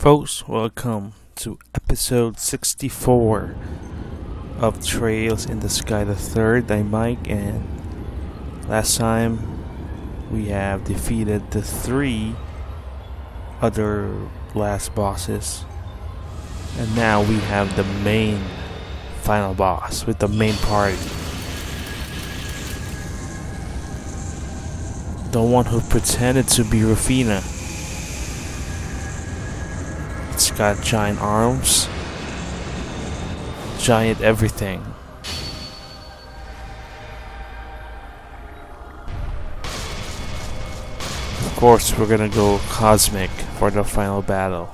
Folks, welcome to episode 64 of Trails in the Sky the Third. I'm Mike, and last time we have defeated the three other last bosses, and now we have the main final boss with the main party. The one who pretended to be Rufina. It's got giant arms, giant everything. Of course, we're gonna go cosmic for the final battle.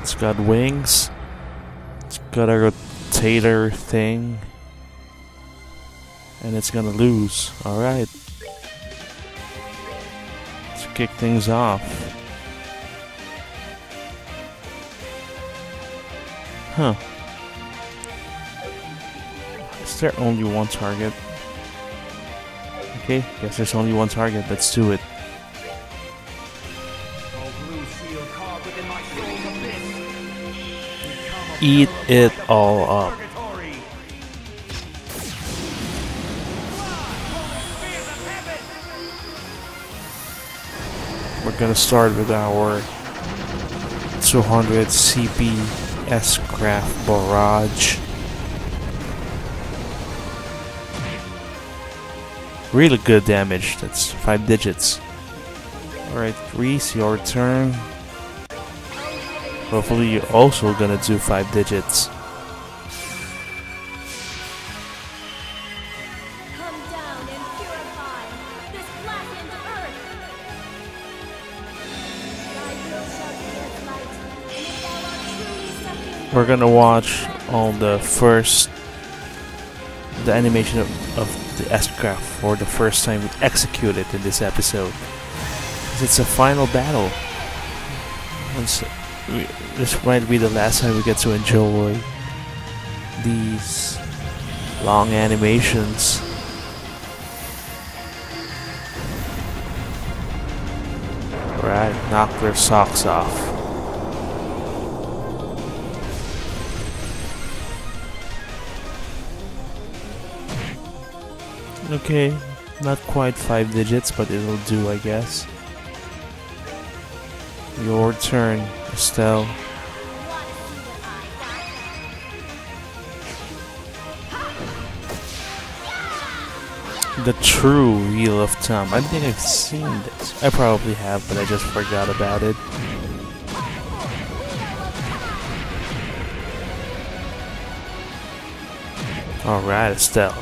It's got wings. It's got a rotator thing. And it's gonna lose. Alright. Kick things off. Huh. Is there only one target? Okay, guess there's only one target. Let's do it. Eat it all up. Gonna start with our 200 CP S-Craft Barrage. Really good damage, that's 5 digits. Alright, Ries, your turn. Hopefully you're also gonna do 5 digits. We're gonna watch on the first the animation of, of the S-Craft for the first time executed in this episode. It's a final battle. Once we, this might be the last time we get to enjoy these long animations. Right, knock their socks off. Okay, not quite five digits, but it'll do, I guess. Your turn, Estelle. The true Wheel of Time. I think I've seen this. I probably have, but I just forgot about it. Alright, Estelle.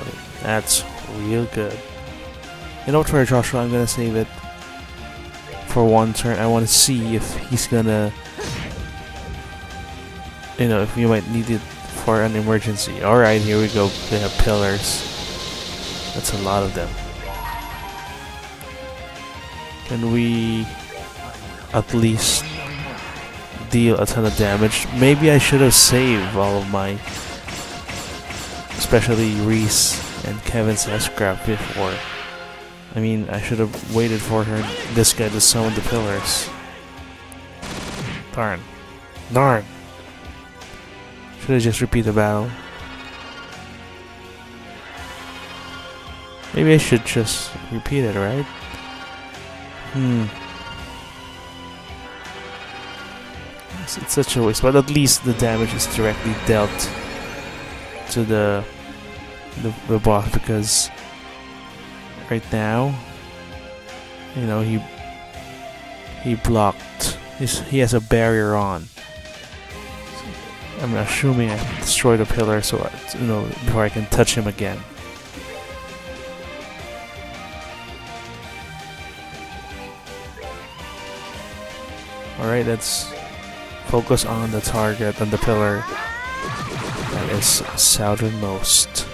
That's real good. You know what, for Joshua, I'm gonna save it for one turn. I want to see if he's gonna, you know, if you might need it for an emergency. All right, here we go. They have pillars. That's a lot of them. Can we at least deal a ton of damage? Maybe I should have saved all of my, especially Ries and Kevin's S-Craft before. I mean, I should have waited for her, this guy to summon the pillars. Darn. Darn. Should I just repeat the battle? Maybe I should just repeat it, right? Hmm. It's, it's such a waste, but at least the damage is directly dealt to the the, the boss because right now you know he he blocked he's, he has a barrier on. I'm assuming I destroyed a pillar so I, you know before I can touch him again. Alright let's focus on the target and the pillar that is southernmost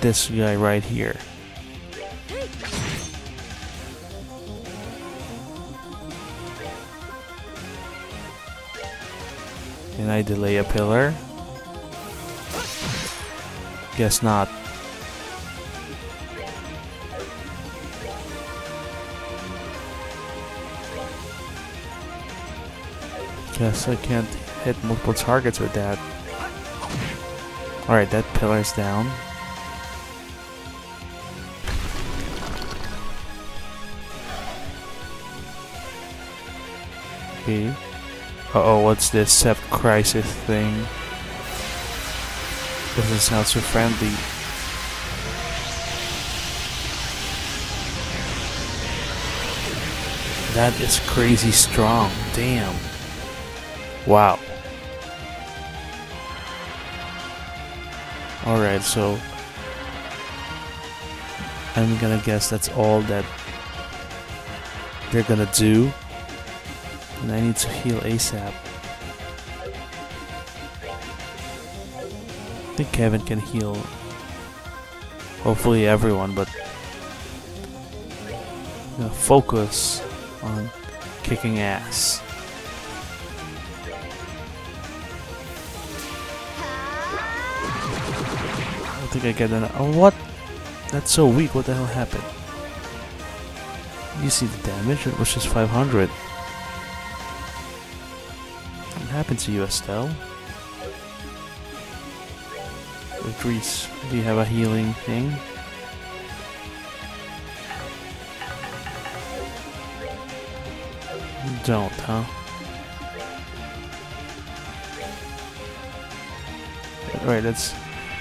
this guy right here. Can I delay a pillar? Guess not. Guess I can't hit multiple targets with that. Alright, that pillar's down. Uh oh, what's this Sep Crisis thing? Doesn't sound so friendly. That is crazy strong. Damn. Wow. Alright, so I'm gonna guess that's all that they're gonna do. And I need to heal ASAP. I think Kevin can heal hopefully everyone, but I'm gonna focus on kicking ass. I think I get an. Oh, what? That's so weak. What the hell happened? You see the damage? It was just 500. Happened to you, Estelle? Ries, do you have a healing thing? Don't, huh? Alright, let's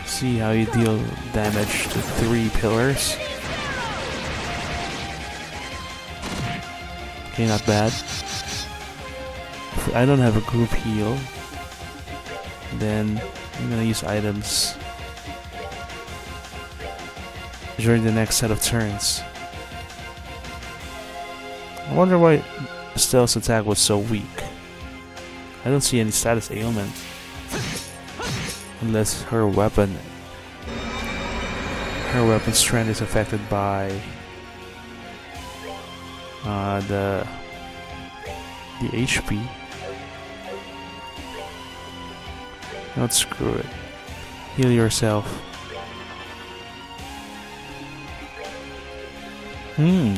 see how you deal damage to three pillars. Okay, not bad. I don't have a group heal, then I'm gonna use items during the next set of turns. I wonder why Estelle's attack was so weak. I don't see any status ailment. Unless her weapon her weapon strength is affected by uh, the the HP. Don't screw it. Heal yourself. Hmm.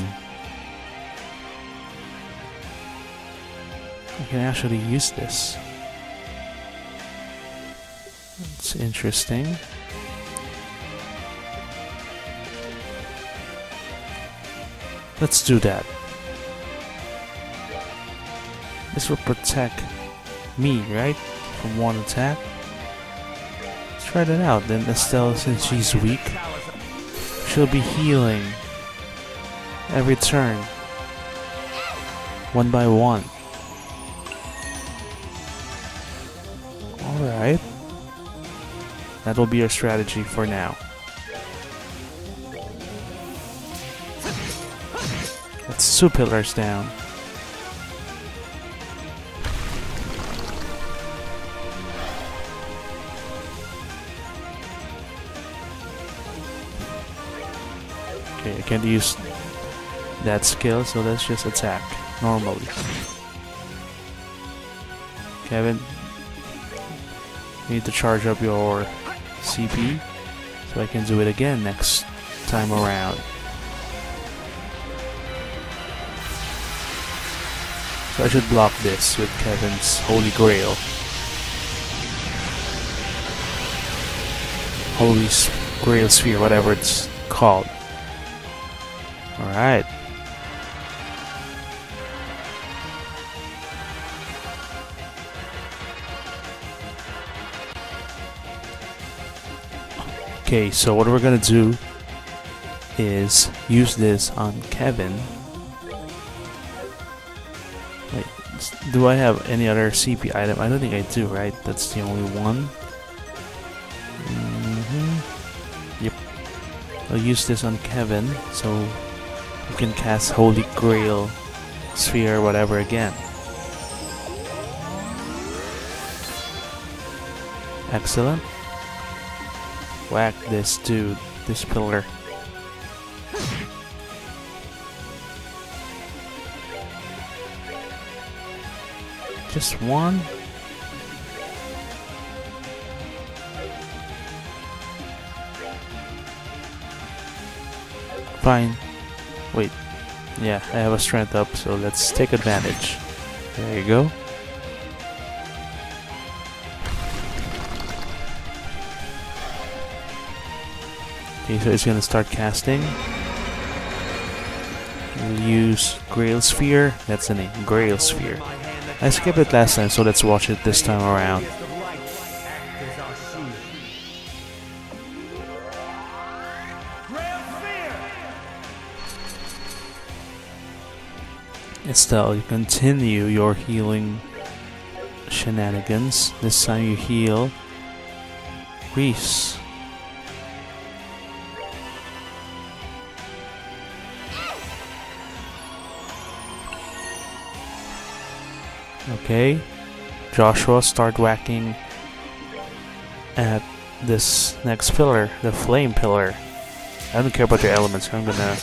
I can actually use this. It's interesting. Let's do that. This will protect me, right? From one attack. Let's try that out. Then Estelle, since she's weak, she'll be healing every turn. One by one. Alright. That will be our strategy for now. That's two pillars down. Okay, I can't use that skill, so let's just attack normally. Kevin, you need to charge up your CP so I can do it again next time around. So I should block this with Kevin's Holy Grail. Holy Grail Sphere, whatever it's called. Alright. Okay, so what we're gonna do is use this on Kevin. Wait, do I have any other CP item? I don't think I do, right? That's the only one. Mm -hmm. Yep. I'll use this on Kevin, so you can cast Holy Grail Sphere, whatever again. Excellent. Whack this dude, this pillar. Just one? Fine. Wait, yeah, I have a strength up, so let's take advantage. There you go. Okay, so it's gonna start casting. We'll use Grail Sphere. That's the name, Grail Sphere. I skipped it last time, so let's watch it this time around. Estelle, you continue your healing shenanigans. This time you heal Ries. Okay. Joshua, start whacking at this next pillar, the flame pillar. I don't care about your elements, I'm gonna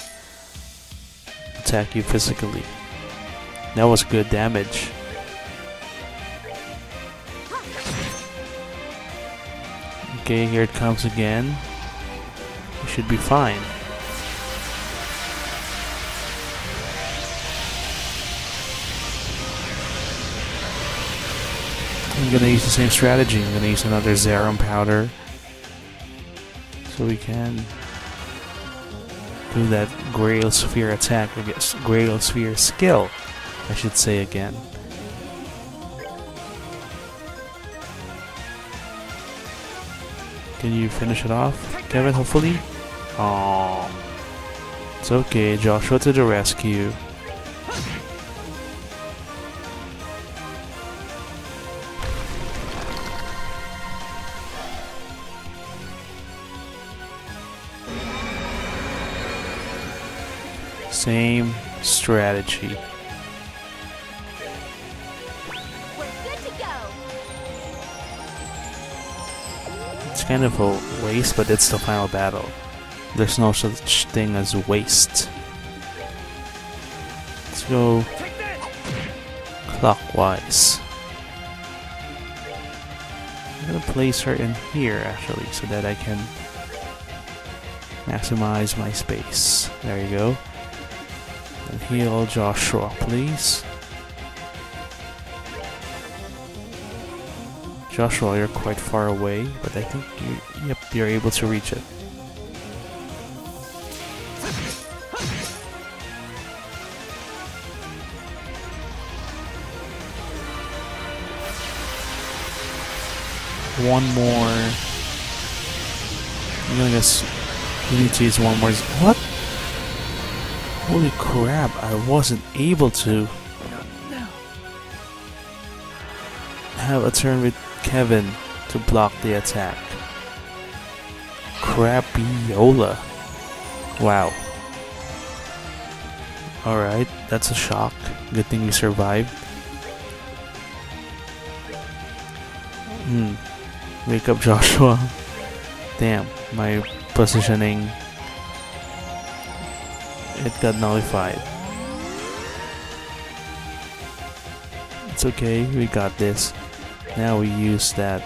attack you physically. That was good damage. Okay, here it comes again. You should be fine. I'm gonna use the same strategy. I'm gonna use another Zeram powder. So we can do that Grail Sphere attack, I guess. Grail Sphere skill, I should say again. Can you finish it off, Kevin, hopefully? Oh, It's okay, Joshua to the rescue. Same strategy. Kind of a waste, but it's the final battle. There's no such thing as waste. Let's go clockwise. I'm gonna place her in here actually so that I can maximize my space. There you go. And heal Joshua, please. Joshua, you're quite far away, but I think you, yep, you're able to reach it. One more. I'm gonna guess we need to use one more. What? Holy crap! I wasn't able to have a turn with Kevin to block the attack. Crapiola. Wow. Alright, that's a shock. Good thing we survived. Hmm. Wake up, Joshua. Damn, my positioning. It got nullified. It's okay, we got this. Now we use that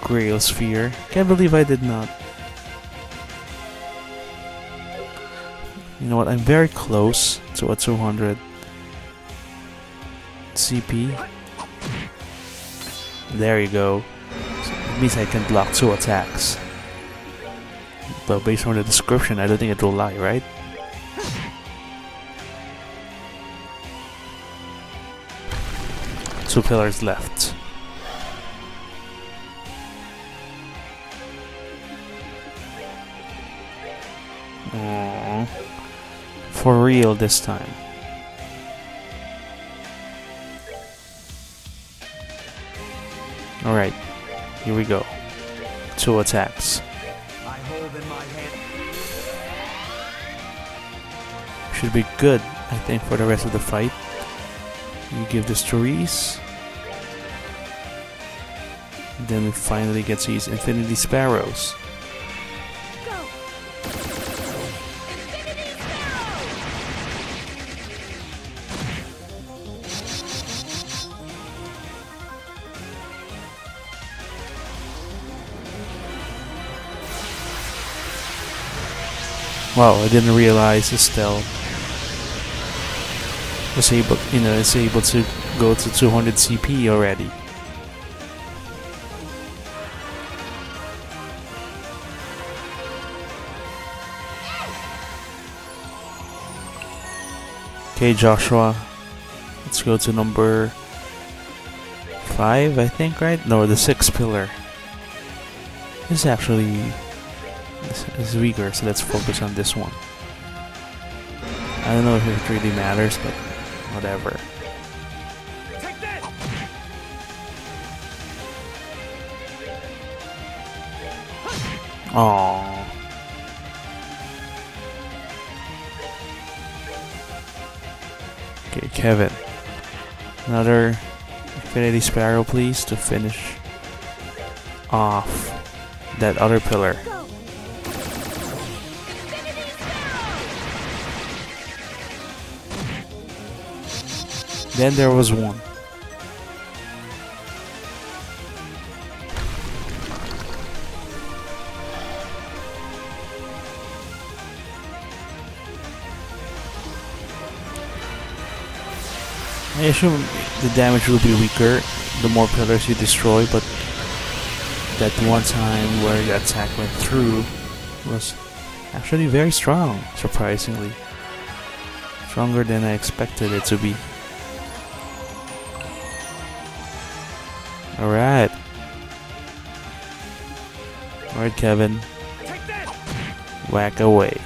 Grail Sphere. Can't believe I did not. You know what? I'm very close to a 200 CP. There you go. So it means I can block two attacks. But based on the description, I don't think it will lie, right? Two pillars left. Aww. For real this time. Alright, here we go. Two attacks. Should be good, I think, for the rest of the fight. You give this to Ries. Then we finally gets to use Infinity Sparrows. Wow, I didn't realize Estelle was able, you know, is able to go to 200 CP already. Okay, Joshua. Let's go to number five, I think, right? No, the sixth pillar. This is actually this is weaker, so let's focus on this one. I don't know if it really matters, but whatever. Aww. Okay, Kevin. Another Infinity Sparrow, please, to finish off that other pillar. Then there was one. I assume the damage will be weaker the more pillars you destroy, but that one time where the attack went through was actually very strong, surprisingly. Stronger than I expected it to be. Alright. Alright, Kevin. Whack away.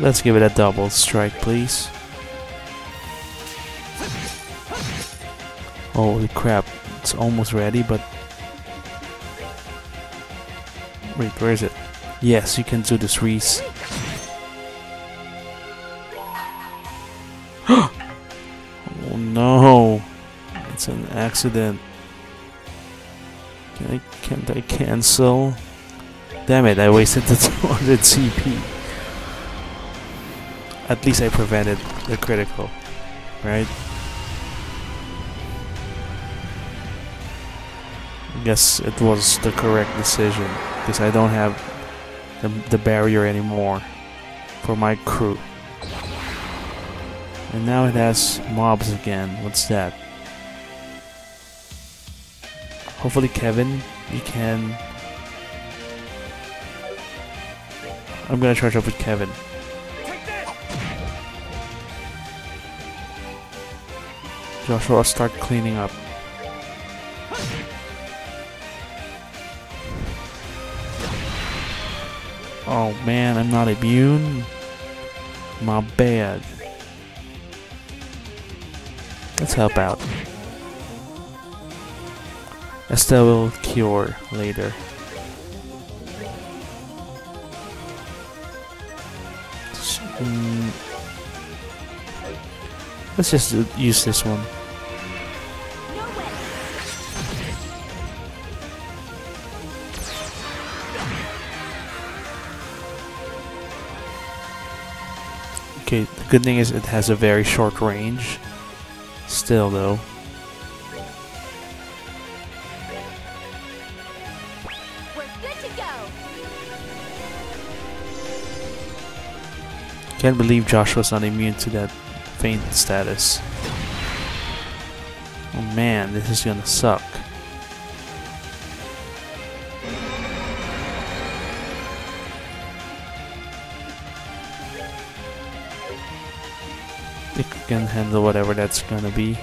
Let's give it a double strike, please. Holy crap. It's almost ready, but. Wait, where is it? Yes, you can do this, Ries. oh no! It's an accident. Can I, can't I cancel? Damn it, I wasted the 200 CP. At least I prevented the critical, right? I guess it was the correct decision because I don't have the, the barrier anymore for my crew. And now it has mobs again. What's that? Hopefully, Kevin, you can. I'm gonna charge up with Kevin. Joshua, start cleaning up. Oh man, I'm not immune. My bad. Let's help out. Estelle will cure later. Mm, Let's just use this one. Okay, the good thing is it has a very short range. Still though. We're good to go! Can't believe Joshua's not immune to that faint status. Oh man, this is gonna suck. It can handle whatever that's gonna be.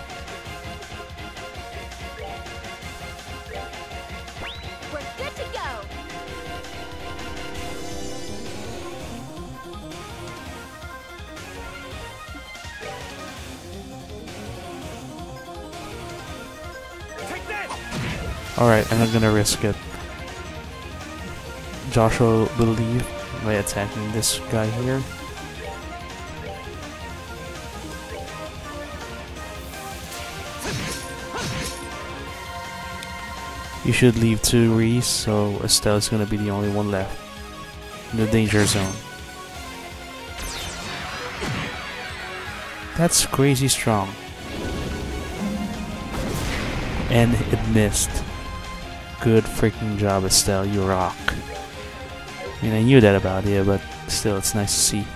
Alright, I'm not gonna risk it. Joshua will leave by attacking this guy here. You should leave too, Ries, so Estelle's gonna be the only one left in the danger zone. That's crazy strong. And it missed. Good freaking job, Estelle. You rock. I mean, I knew that about you, but still, it's nice to see.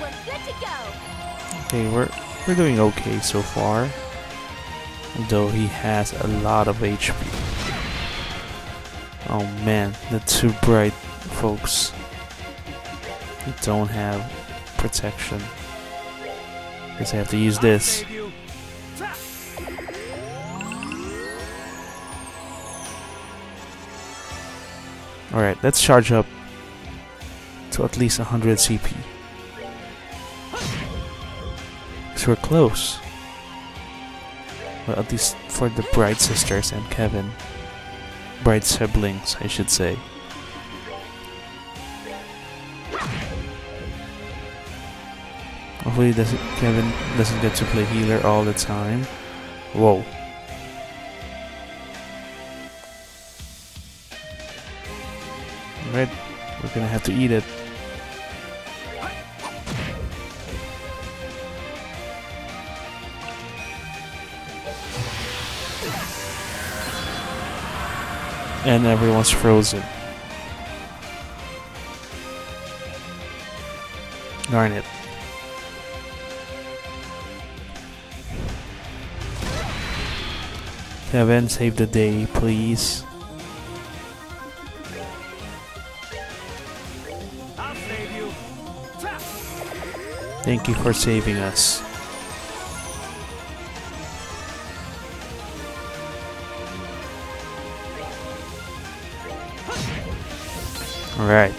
We're good to go! Okay, we're we're doing okay so far. Though he has a lot of HP. Oh man, that's too bright, folks. We don't have protection. Guess I have to use this. Alright, let's charge up to at least 100 CP. Because we're close. Well, at least for the Bright sisters and Kevin. Bright siblings, I should say. Hopefully doesn't, Kevin doesn't get to play healer all the time. Whoa. Right, we're gonna have to eat it. And everyone's frozen. Darn it. Kevin, save the day, please. Thank you for saving us. Alright.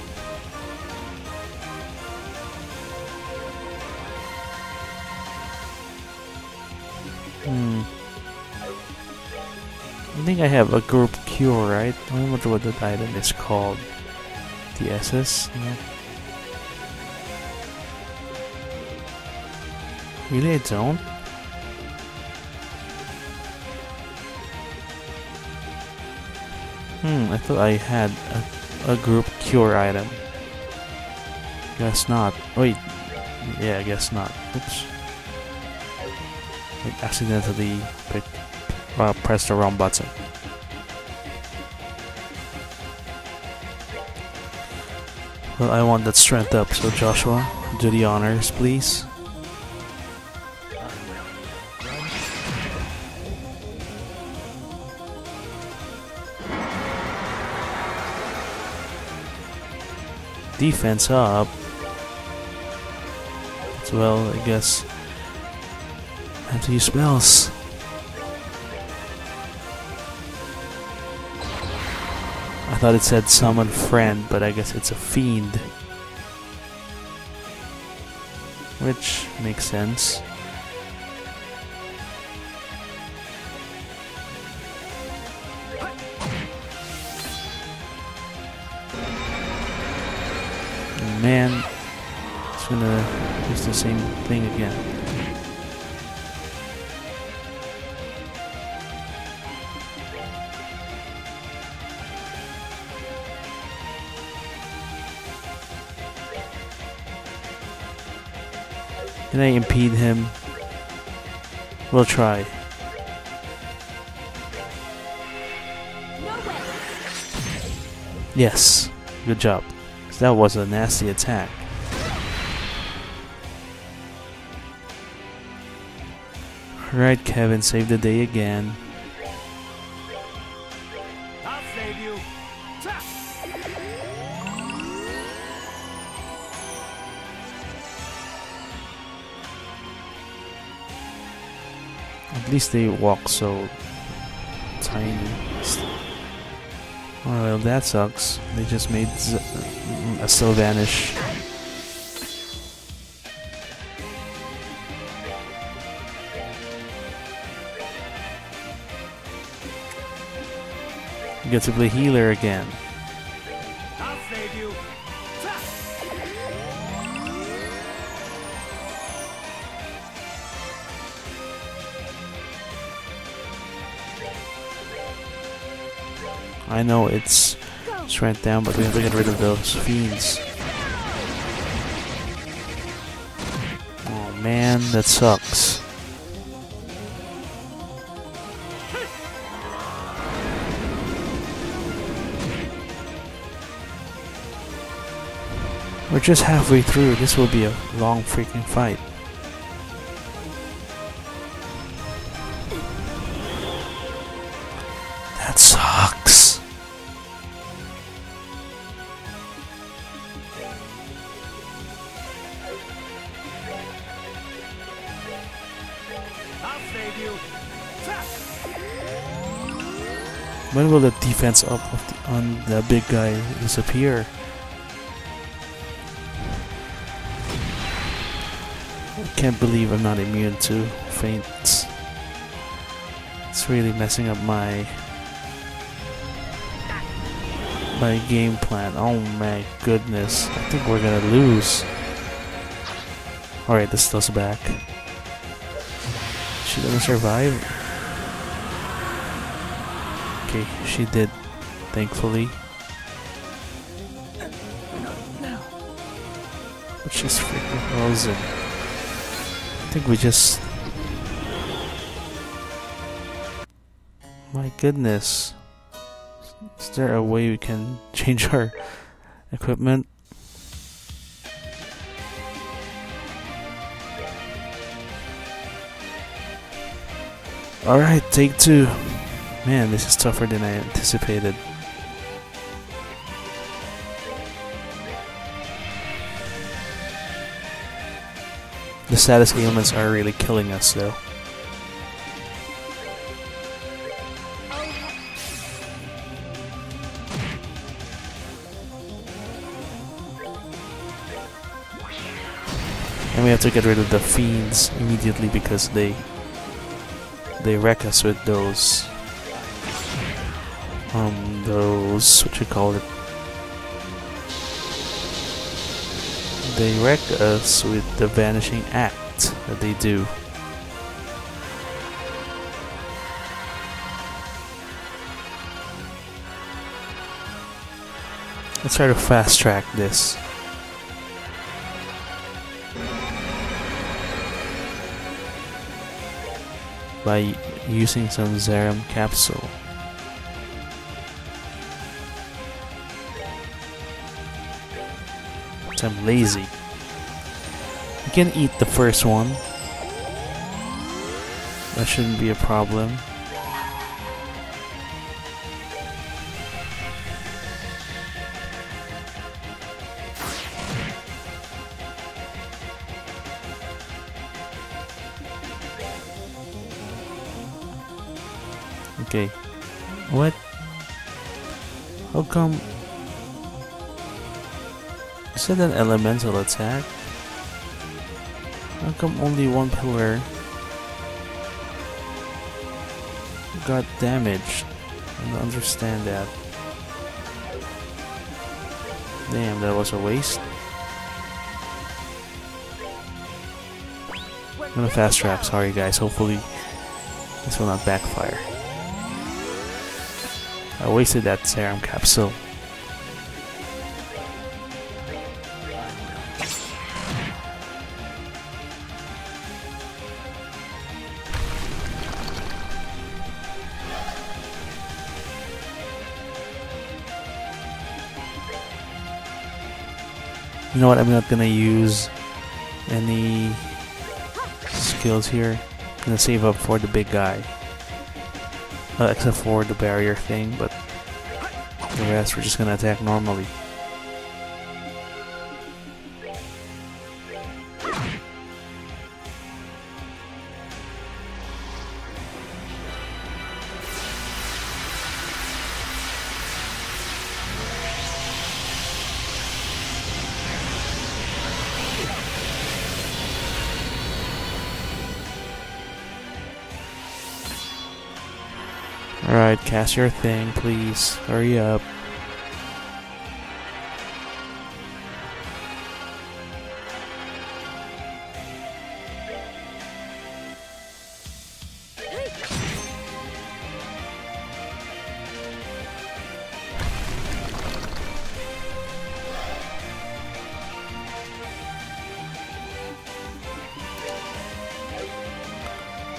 Hmm. I think I have a group cure, right? I wonder what that item is called. The SS? Yeah. Really, I don't? Hmm, I thought I had a, a group cure item. Guess not. Wait. Yeah, I guess not. Oops. I accidentally picked, uh, pressed the wrong button. Well, I want that strength up, so Joshua, do the honors, please. Defense up. As well, I guess. I Have to use spells. I thought it said summon friend, but I guess it's a fiend. Which makes sense. Man, it's gonna use the same thing again. Can I impede him? We'll try. No. Yes, good job. That was a nasty attack. Right, Kevin, save the day again. I'll save you. At least they walk so tiny. Well, that sucks. They just made Z- a Sylvanish. You get to play healer again. I know it's strength down, but we have to get rid of those fiends. Oh man, that sucks. We're just halfway through. This will be a long freaking fight. When will the defense up the, on the big guy disappear? I can't believe I'm not immune to feints. It's really messing up my my game plan. Oh my goodness. I think we're gonna lose. Alright, this still's back. She doesn't survive. She did, thankfully. But she's freaking frozen. I think we just. My goodness. Is there a way we can change our equipment? Alright, take two. Man, this is tougher than I anticipated. The status ailments are really killing us though. And we have to get rid of the fiends immediately because they they wreck us with those um those what you call it? They wreck us with the vanishing act that they do. Let's try to fast track this. By using some Zeram capsule I'm lazy. You can eat the first one. That shouldn't be a problem. Okay. What? How come an elemental attack? How come only one pillar got damaged? I don't understand that. Damn, that was a waste. I'm gonna fast track, sorry guys, hopefully this will not backfire. I wasted that serum capsule. You know what? I'm not gonna use any skills here. I'm gonna save up for the big guy. Uh, except for the barrier thing, but the rest we're just gonna attack normally. Your thing, please. Hurry up.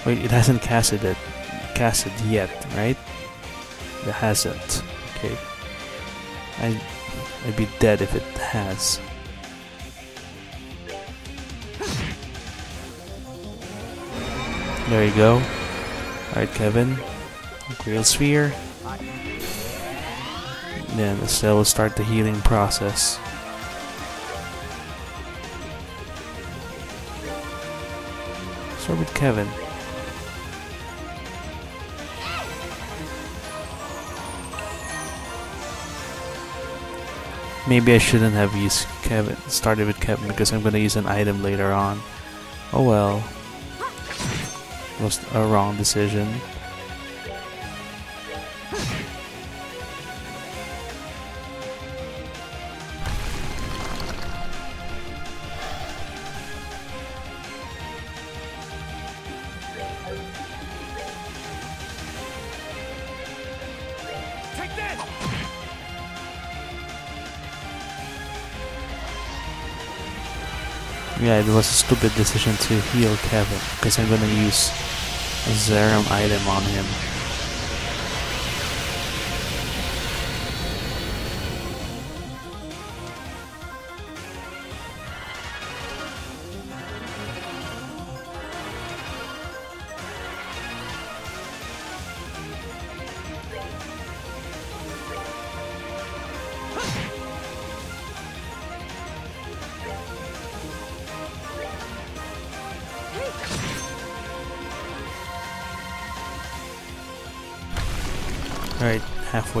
Wait, it hasn't casted it casted yet, right? It hasn't. Okay. I I'd be dead if it has. There you go. Alright, Kevin. Grail Sphere. Then Estelle will start the healing process. Start with Kevin. Maybe I shouldn't have used Kevin, started with Kevin because I'm gonna use an item later on. Oh well. Was a wrong decision. It was a stupid decision to heal Kevin because I'm gonna use a Zeram item on him.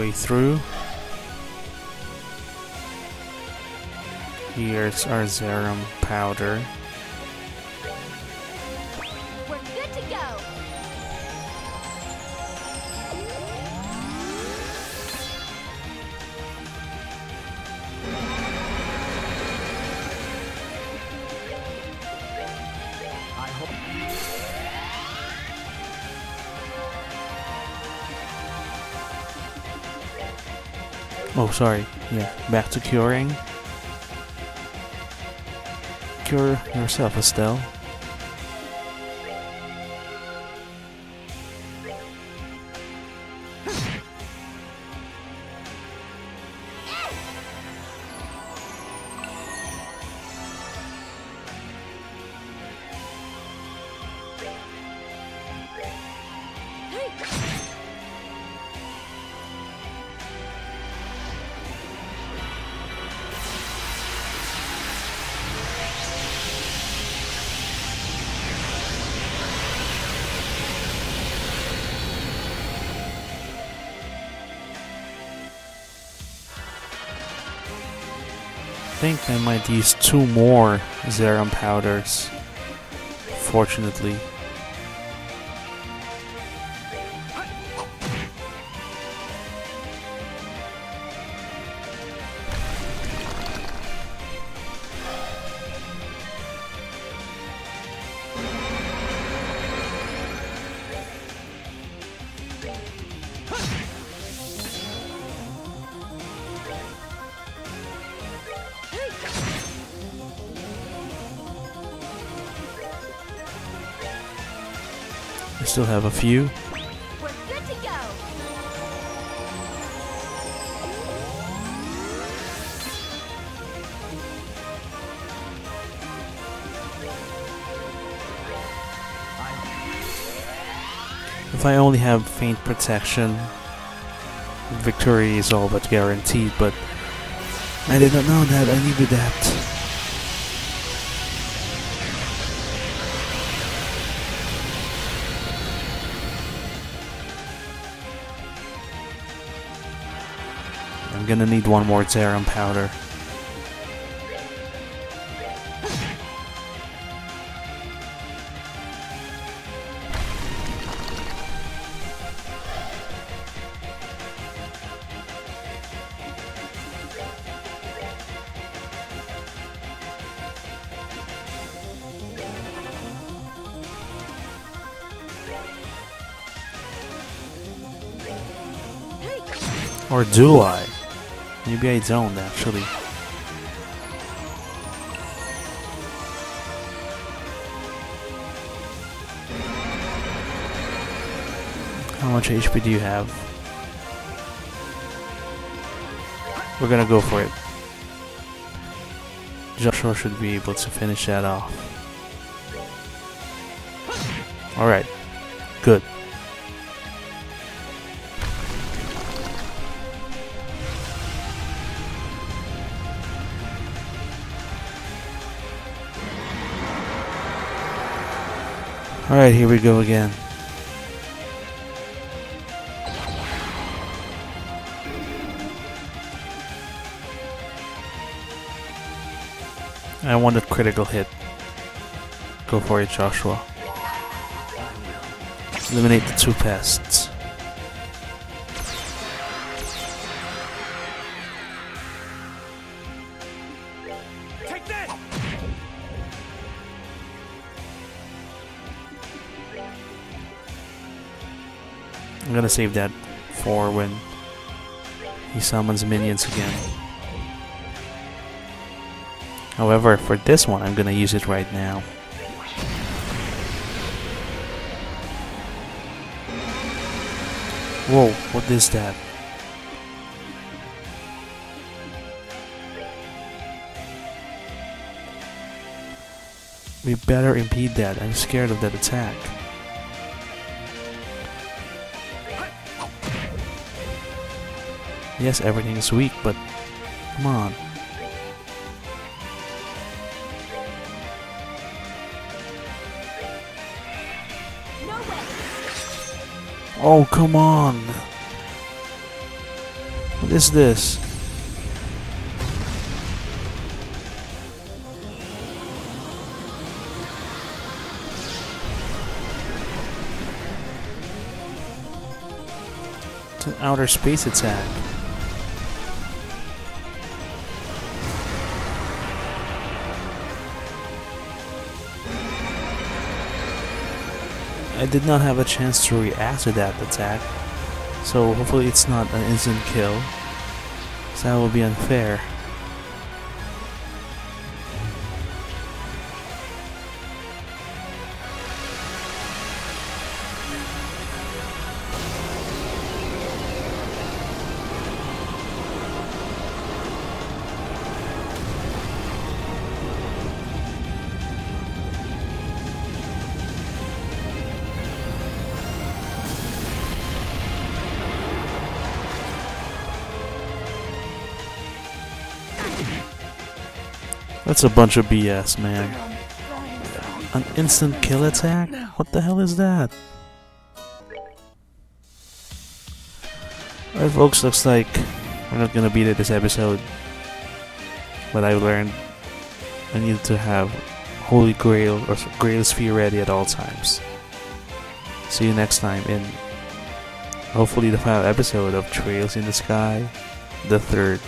Halfway through. Here's our Zeram powder. Sorry. Yeah, back to curing. Cure yourself, Estelle. Use two more Zeram powders. Fortunately. I still have a few. If I only have faint protection, victory is all but guaranteed, but I did not know that. I needed that. I'm gonna need one more Zeram powder. Or do I? Maybe I don't actually. How much HP do you have? We're gonna go for it. Joshua should be able to finish that off. Alright. Alright, here we go again. I want a critical hit. Go for it, Joshua. Eliminate the two pests. I'm gonna save that for when he summons minions again. However, for this one, I'm gonna use it right now. Whoa, what is that? We better impede that. I'm scared of that attack. Yes, everything is weak, but come on. Oh, come on. What is this? It's outer space attack. I did not have a chance to react to that attack, so hopefully it's not an instant kill. 'cause that would be unfair. That's a bunch of BS, man. An instant kill attack? What the hell is that? Alright folks, looks like we're not gonna beat it this episode. But I learned I need to have Holy Grail or Grail Sphere ready at all times. See you next time in hopefully the final episode of Trails in the Sky, the third.